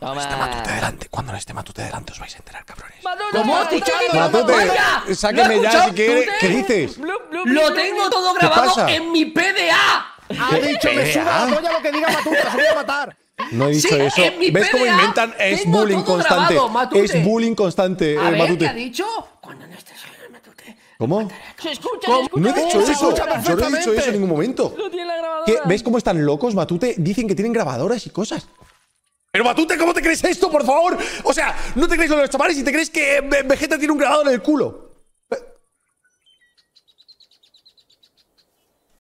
Cuando no esté Matute delante, cuando no esté Matute delante os vais a enterar, cabrones. ¿Cómo? Matute, Vaya, sáqueme ¿lo has ya si quiere. ¿Tú ¿Qué dices? Lo tengo todo grabado pasa? en mi PDA. Ha dicho, me suda la polla lo que diga Matute, os voy a matar. No he dicho Sí, eso. ¿Ves cómo PDA inventan? Es bullying constante. grabado, Matute. es bullying constante, A eh, ver, Matute. ¿qué ha dicho? Cuando no estés Matute. ¿Eso? Se escucha, ¿Cómo? se escucha. No he dicho se eso. Yo no he dicho eso en ningún momento. Lo tiene la grabadora. ¿Qué? ¿Ves cómo están locos, Matute? Dicen que tienen grabadoras y cosas. Pero Matute, ¿cómo te crees esto, por favor? O sea, no te crees lo los chavales y te crees que eh, Vegeta tiene un grabador en el culo.